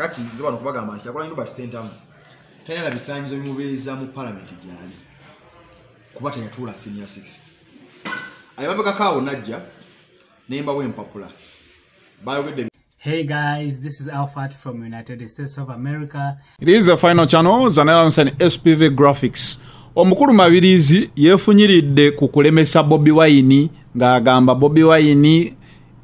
kakati nze wano kubagamba nti Kyagulanyi Robert Ssentamu talina na bisaanyizo bimubeeza mu palamenti gyali kuba teyatuula senior 6 ayamabegako awo najja nembawo empapula bayogedde Hey guys, this is Alfat from United States of America. It is the final channel Zanelonsen SPV Graphics. Omukulu Mabirizi yeefunyiridde ku kulemesa Bobi Wine ng'agamba Bobi Wine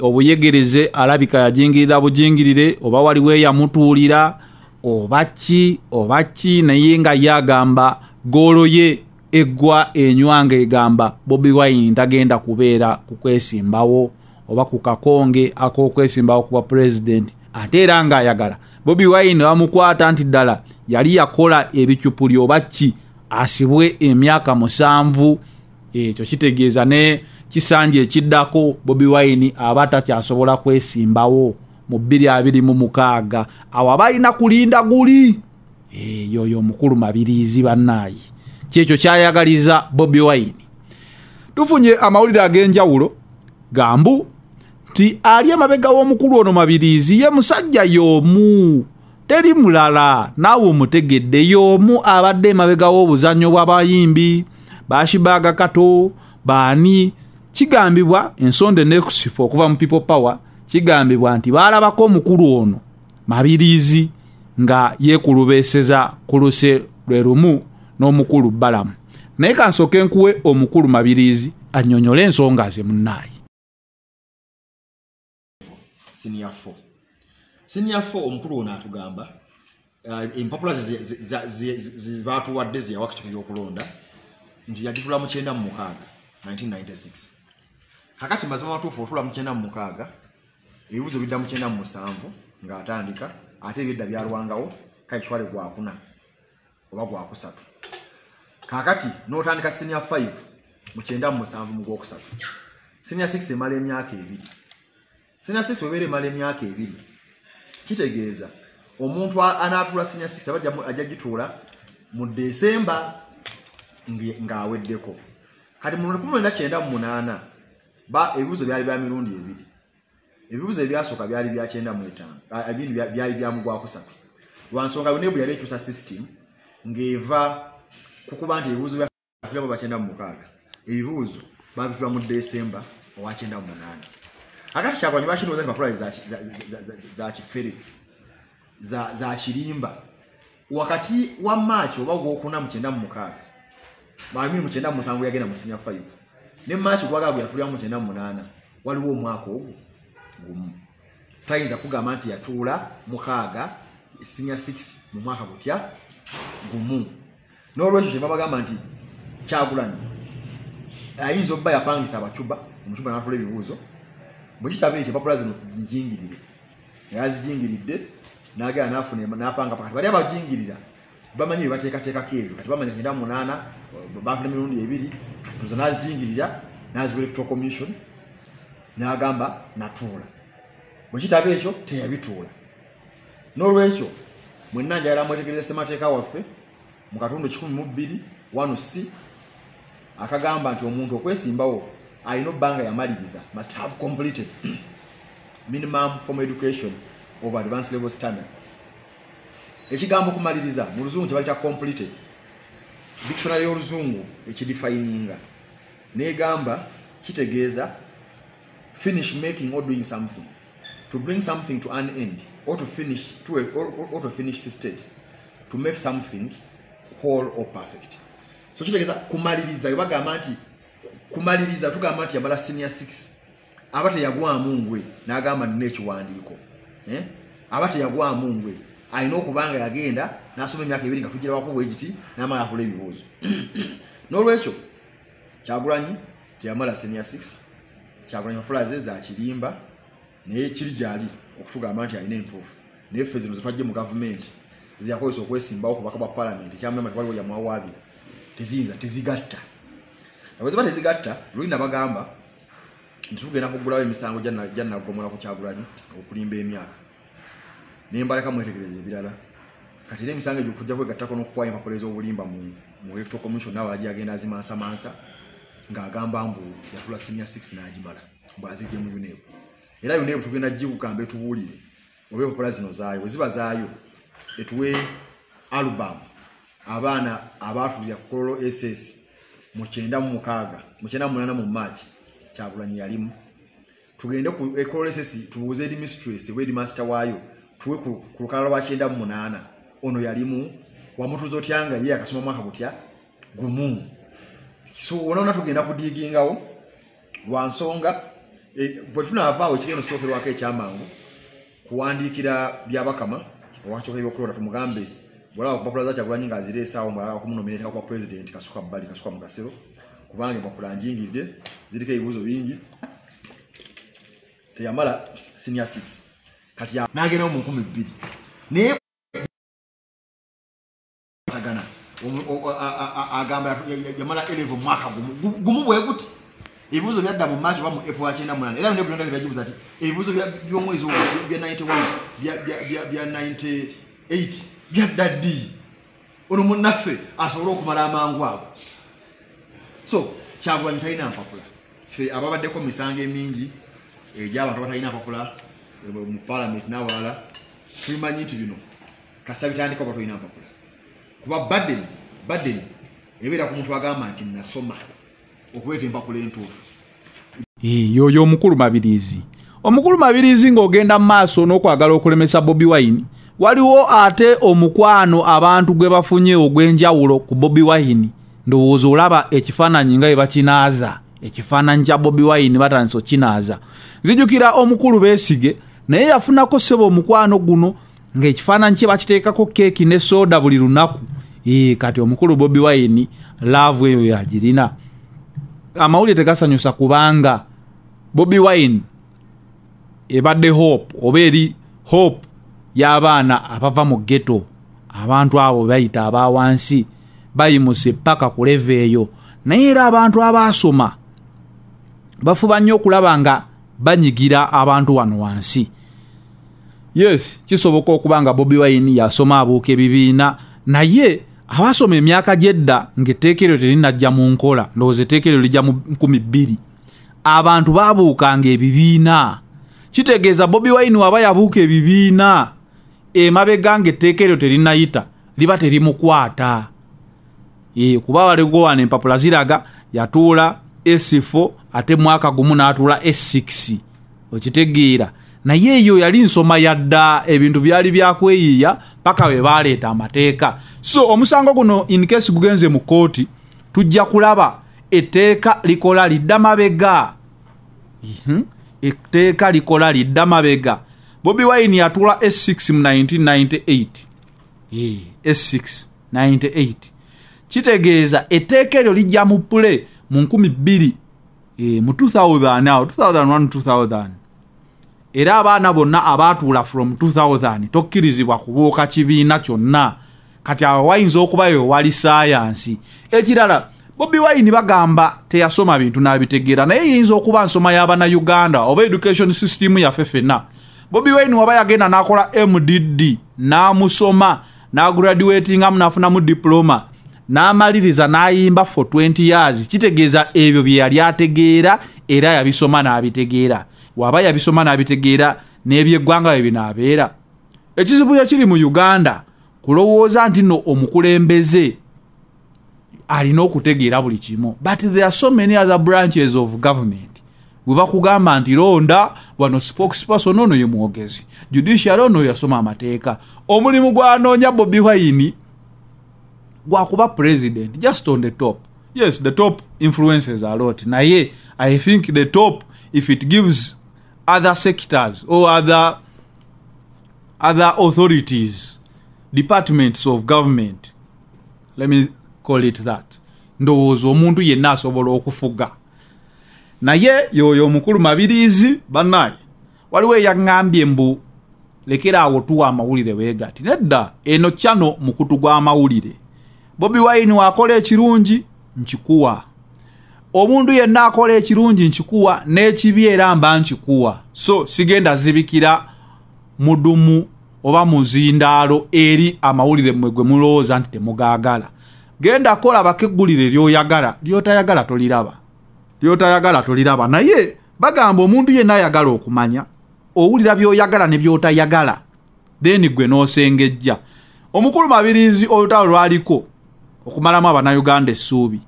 obuyegereze alabika yajingirira bujingirire oba waliwo eyamutuulira oba ki oba ki naye nga ye agamba goolo ye eggwa enywanga egamba Bobi Wine tagenda kubeera ku kwesimbawo oba ku kakonge ak'okwesimbawo ku bwa pulezidenti ate era ng'ayagala. Bobi wine bamukwata nti ddala yali yakola ebicupuli oba ki asibwe emyaka musanvu ekyo kitegeeza ne kisanja ekiddako bobi wine aba takyasobola kwesimbawo mu 226 awo aba alina kulinda guli. Eyo oyo omukulu mabiriizi bannaayi. Kyekyo kyayagaliza bobi wine. Tufunye amawulire ag'enjawulo. Gambu nti ali emabega w'omukulu ono mabiriizi ye musajja y'omu. Teri mulala naawe omutegedde y'omu abadde emabega w'obuzannyo bw'abayimbi. Bashibaga kato baani kigambibwa ensonde nekusifu okuva mu people power kigambibwa nti baalabako omukulu ono mabiriizi nga yeekulubeeseza ku luse lwe lumu n'omukulu balamu. Naye kansooke nkuwe omukulu mabiriizi annyonnyole ensonga ze munnaayi senior 4 senior 4 omukulu ono atugamba uh, empapula zebatuwadde zeyawa kitiko ebyokulonda nti yagitula mu kyenda mu mukaaga 1996 kakati mazima matuufu otula mu kyenda mu mukaaga ebibuzo bidda mu kyenda mu musanvu ng'atandika ate ebyedda byalwangawo kale kitwale gwakuna oba gwakusatu. Kakati n'otandika senior 5 mu kyenda mu musanvu mu gwokusatu. Senior 6 emala emyaka ebiri. Senior 6 webeera emala emyaka ebiri kitegeeza omuntu anaatula senior 6 aba ajja gituula mu desemba ng'aweddeko. Kati mu 1998 ba ebibuzo byali bya mirundi ebiri. Ebibuzo ebyasooka byali bya 95 ebindi byali bya mugwakusatu lwansonga yonebu yali ekyusa system ng'eva kukuba nti ebibuzo byatulabo bakyenda mu mukaaga. Ebibuuzo babitula mu desemba owa kyenda mu munaana. Akati kyakwanya bakinooza nti bapulali za kifere za kirimba. Wakati wa maachi oba gwokuna mukyenda mu mukaaga babiri mukyenda mu musanvu yagenda mu sinya 5 ne maachi gwagaa gwe yatulira mu mukyenda mu munaana waliwo omwaka ogwo gumu tayinza kugamba nti yatuula mukaaga sinya 6 mu mwaka gutya gumu. N'olwekyo kyebabagamba nti kyagulanyi. Ayinza okuba yapangisa abacuba omucuba natula ebibuuzo bwekitaba ekyo empapula zino njingirire yazijingiridde nagenda nafuna napanga pakati bali abajingirira bamanyi bebateekateekako ebyo kati bamanya kyenda munaana bafuna emirundi ebiri kati nazijingirira naziwa electoral commission nagamba natuula. Bwekitaba ekyo teyabituula. N'olwekyo mwenna njagala mwetegereza ssemateeka waffe mu katundu 12 wano c akagamba nti omuntu okwesimbawo alina obbanga yamaliriza must have completed minimum formal education of advanced level standard ekigambo okumaliriza mu luzungu kyebayita completed dictionary y'oluzungu ekidefininga. Negamba kitegeeza finish making or doing something. To bring something to an end or to finish to a, or, or to finish state. To make something whole or perfect. So kitegeeza kumaliriza webagamba nti kumaliriza tugamba nti yamala senior 6 aba teyagwamu ngwe n'agamba nina ekiwandiiko eh? aba teyagwamu ngwe alina okubanga yagenda n'asoma emyaka ebiri nga tugirawako bwegiti n'amala akula ebibuuzo. N'olwekyo kyagulanyi teyamala senior 6 kyagulanyi empapula ze zakirimba naye kiri gyali okutugamba nti alina entuufu naye ffe zino zetwajje mu gavumenti zeyakozesa okwesimbawo ku baka bwa palamenti ekyamulama tiwaliwo yamwawaabira. Teziyinza tezigatta. Bweziba tezigatta luli nabagamba nti tugenda kugulawo emisango gyanagomola ku kyagulanyi okulimba emyaka nembaleka mwetegereza ebirala kati era emisango egyo kujja kwegattako n'okukwaya empapula ez'obulimba mu electoral commission nawe agi agenda azimansamansa ng'agamba mbu yatula senior 6 n'agimala mbw azijje mu unebu era unebu tugenda gikugamba etubuulire oba empapula zino zaayo bwe ziba zaayo etuwe album abaana abaatulira ku kololo ss mu kyenda mu mukaaga mu kyenda mu munaana mu maaki kyagulanyi yalimu. Tugende ku ekololo ss tubuuze eri mistress oba eri master waayo tuwe ku lukalala lwa kyenda mu munaana. Ono yalimu wamutuza otya nga ye akasoma mwaka gutya? Gumu. So onaona tugenda kudiigingawo lwa nsonga eh, bwe tunaavaawo ekigendo sookerwako ekyamangu kuwandiikira byabakama owakyoka ebyokulonda tumugambe bwolaba kupapula za kyagulanyi ngaazireesaawo mbwala okumunominateka kwa pulezidenti kasuka bbali kasuka mu kasero kubanga empapula njingirire ziriko ebibuuzo bingi. Teyamala senior 6 kati n'agendawo mu nkumi bbiri. Naye atagana agamba yamala 11 mwaka gumu. Gu- gumu bwe guti ebibuuzo byadda mu maaso oba mu epo wa kyenda munana era nebulonda biragibuza ti ebibuuzo bya- by'omwezi ogwo bya 91 bya- bya- bya- bya 98 byadda ddi? Ono munnaffe asobole okumala amangu ago. So kyagulanyi talina mpapula. Ffe ababaddeko misango emingi egy'abantu abatalina mpapula mu palamenti n'awalala tubimanyi nti bino kasa bitandika oba tolina mpapula. Kuba baden baden ebeera ku muntu agamba nti nasoma okuleeta empapula entuufu. Eh, yoyo omukulu mabirizi. Omukulu mabirizi ng'ogenda mu maaso n'okwagala okulemesa bobi wine waliwo ate omukwano abantu gwe bafunye ogw'enjawulo ku bobi wine. Ndowooza olaba ekifaananyi nga bwe bakinaaza ekifaananyi kya bobi wine batandisa okinaaza. Nzijukira omukulu beesige naye yafunako seba omukwano guno ng'ekifaananyi kye bakiteekako keeki ne sooda buli lunaku. Kati omukulu bobi wine laavu eyo yagirina. Amawulire tegasanyusa kubanga bobi wine ebadde hope oba eri hope y'abaana abava mu ghetto. Abantu abo bayita abawansi bayimuse paka ku leva eyo. Naye era abantu abaasoma bafuba nnyo okulaba nga banyigira abantu wano wansi. Yes kisoboka okuba nga bobi wine yasoma abuuka ebibiina naye abaasoma emyaka gyedda ng'etteeka eryo terinajja mu nkola ndowooza etteeka eryo lijja mu 2 abantu baabuukanga ebibiina. Kitegeeza bobi wine waba yabuuka ebibiina emabega ng'etteeka eryo terinayita liba terimukwata. Kuba waliwo wano empapula ziraga yatuula s4 ate mwaka gumu n'atuula s6 okitegeera. Naye eyo yali nsoma yadda ebintu byali byakweyiiya paka we baleeta amateeka. So omusango guno incase gugenze mu kooti tujja kulaba etteeka likola lidda mabega. Etteeka likola lidda mabega. Bobi wine yatuula s6 mu 1998 Eh, s6 98 kitegeeza etteeka eryo lijja mu pule mu 2000 eh, mu 2000 awo 2001 2000 era abaana bonna abaatuula from 2000 tokkirizibwa kubuuka kibiina kyonna. Kati awo wayinza okubayo wali saayansi. Ekirala bobi wine bagamba teyasoma bintu n'abitegeera naye yinza okuba nsoma y'abannayuganda oba education system yaffe ffenna bobi wine waba yagenda n'akola mdd n'amusoma n'agraduatingamu n'afunamu diploma n'amaliriza n'ayimba for 20 years kitegeeza ebyo bye yali ategeera era yabisoma n'abitegeera. Waba yabisoma n'abitegeera n'ebyeggwanga bye binaabeera ekizibu ekiri mu uganda kulowooza nti nno omukulembeze alina okutegeera buli kimu but there are so many other branches of government. Bwe bakugamba nti londa wano spokesperson ono ye mwogezi judiciary ono yasoma amateeka. Omulimu gwanoonya bobi wine gwakuba president just on the top. Yes the top influences a lot. Naye i think the top if it gives other sectors or other other authorities departments of government let me call it that ndowooza omuntu yenna asobola okufuga. Naye yoyo omukulu mabirizi bannaye waliwo eyaŋŋambye mbu lekeraawo tuwa amawulire weegati nedda eno kyano mukutu gw'amawulire bobi wine wakola ekirungi nkikuwa. Omuntu yenna akola ekirungi nkikuwa n'ekibi era mba nkikuwa. So sigenda zibikira mudumu oba muzindaalo eri amawulire mmwe gwe mulowooza nti temugaagala. Genda kola bakeggulire lyoyagala lyotayagala toliraba. Lyotayagala toliraba. Naye bagamba omuntu yenna ayagala okumanya owulira byoyagala ne byotayagala. Then gwe n'osengejja. Omukulu mabirizi olutalo lwaliko okumalamu abannayuganda essuubi.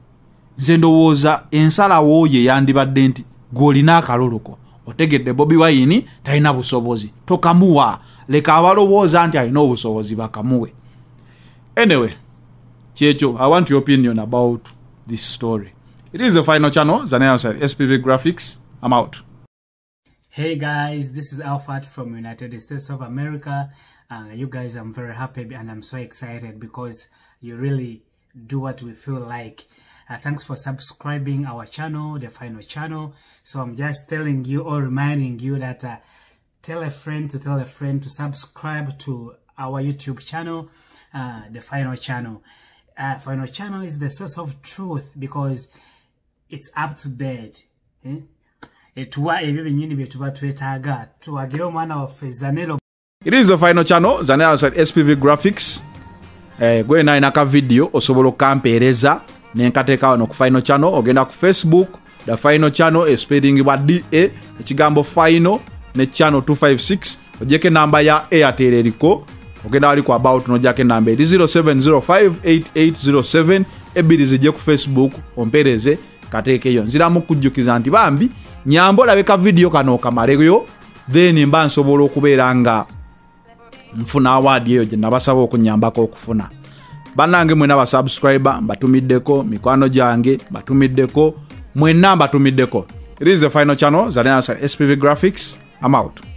Nze ndowooza ensalawo ye yandibadde nti gweolina akaloloko otegedde bobi wayini talina busobozi tokamuwa. Leka abalowooza nti alina obusobozi bakamuwe. Anyway kyekyo i want your opinion about this story. It is the final channel zanayasar spv graphics. I'm out. Hey guys, this is Alfat from United States of America. Uh, you guys, I'm very happy and I'm so excited because you really do what we feel like. Uh, thanks for subscribing our channel, the final channel. So I'm just telling you or reminding you that uh, tell a friend to tell a friend to subscribe to our YouTube channel, uh, the final channel. Uh, final channel is the source of truth because it's up to date. Eh? it is the final channel zanayasar spv graphics gwe nalina ka video osobola okukampeereza nenkateeka wano ku final channel ogenda ku facebook the final channel espedingibwa da ekigambo final ne channel 256 ogyeko enamba ya airtel eriko ogenda wali ku about nojako enamba eri 07058807 ebbiri zijje ku facebook ompeereze kateekeyo nziramu kujjukiza nti bambi nyamba olabe ka vidiyo kano okamaleyo then mba nsobola okubeera nga nfuna awaadi eyo gye nabasaba okunyambako okufuna. Bannange mwena basubscriber mbatumiddeko mikwano gyange mbatumiddeko mwenna mbatumiddeko. It is the final channel zanasa spv graphics. I'm out